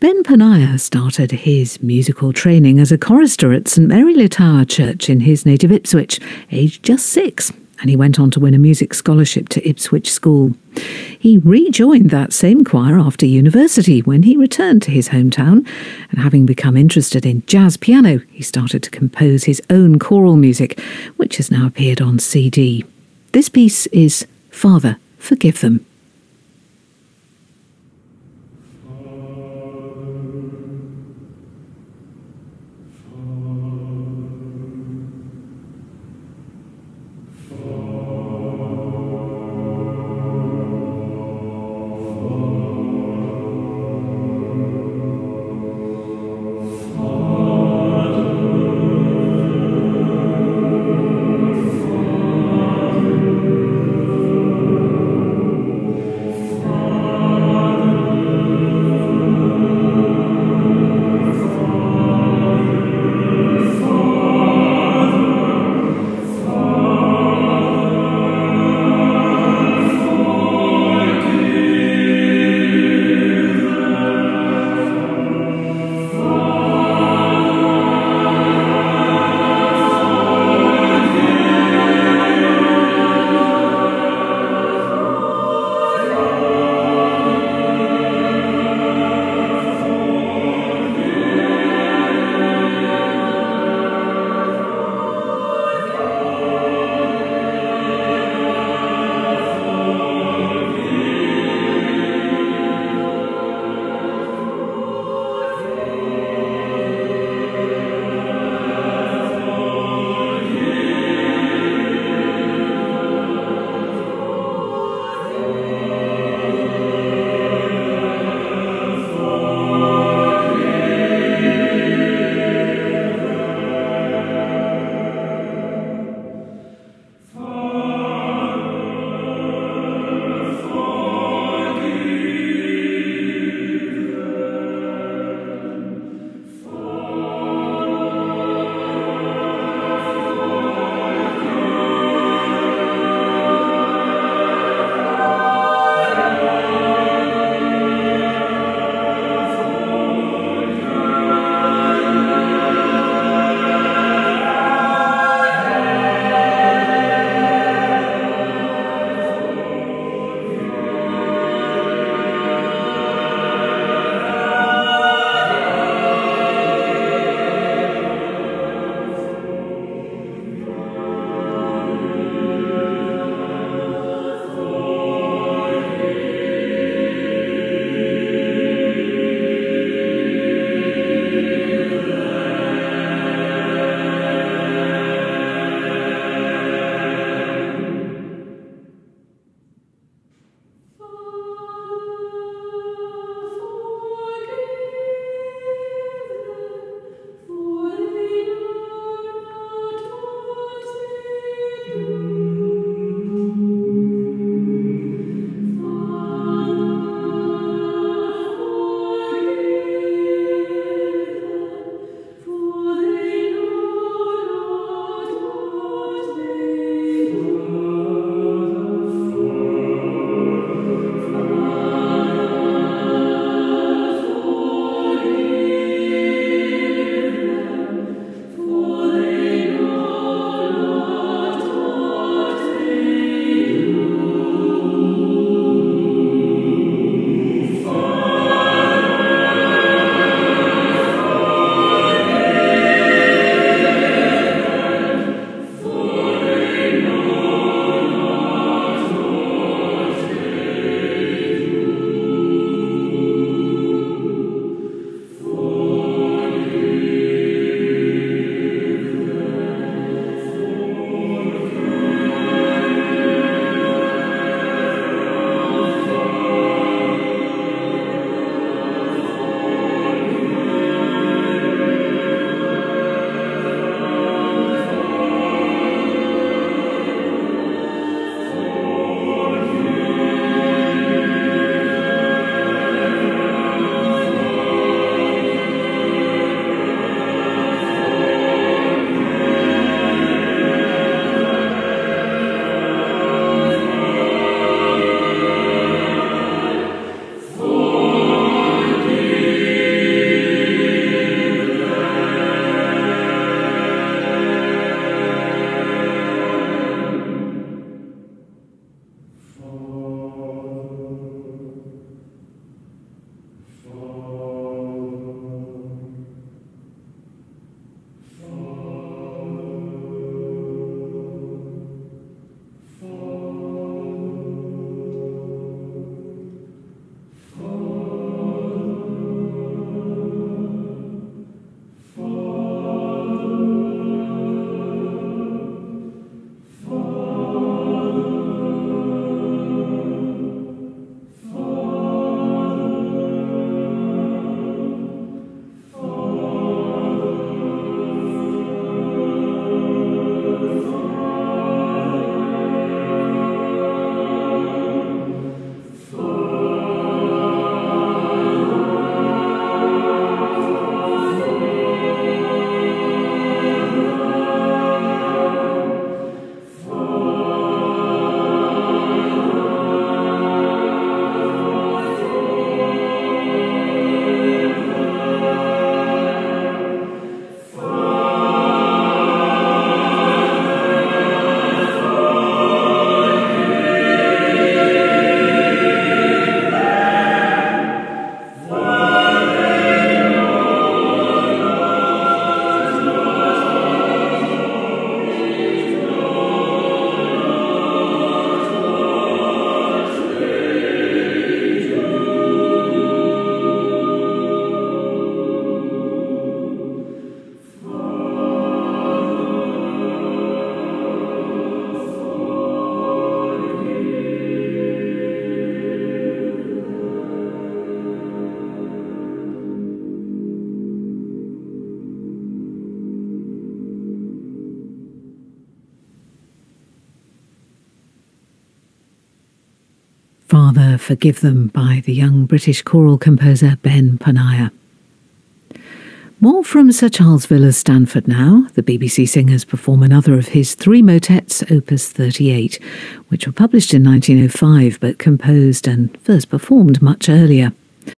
Ben Ponniah started his musical training as a chorister at St Mary Le Church in his native Ipswich, aged just six, and he went on to win a music scholarship to Ipswich School. He rejoined that same choir after university when he returned to his hometown, and having become interested in jazz piano, he started to compose his own choral music, which has now appeared on CD. This piece is Father, Forgive Them. Father, Forgive Them by the young British choral composer Ben Ponniah. More from Sir Charles Villiers Stanford now. The BBC singers perform another of his three motets, Opus 38, which were published in 1905 but composed and first performed much earlier.